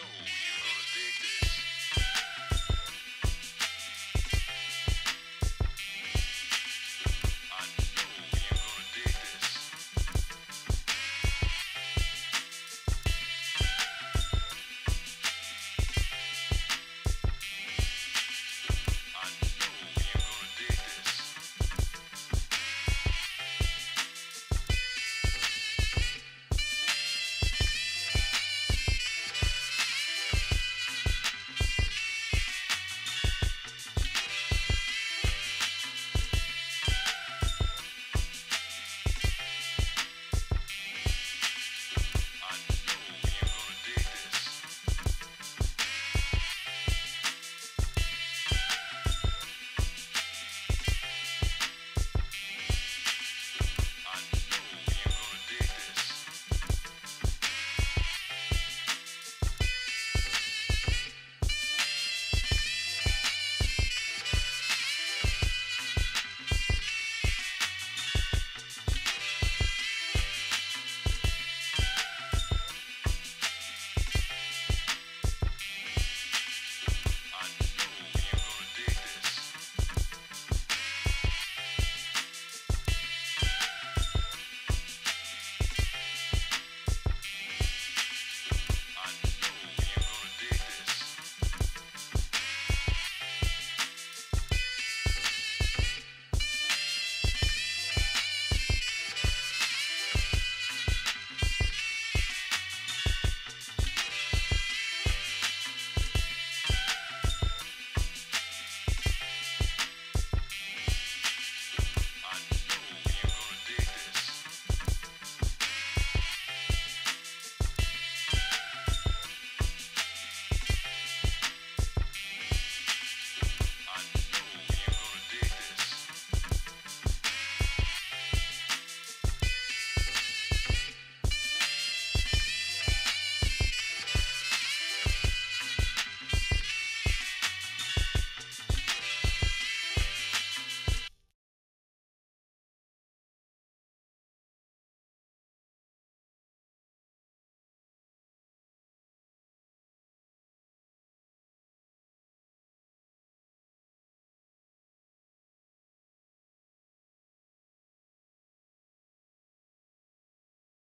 know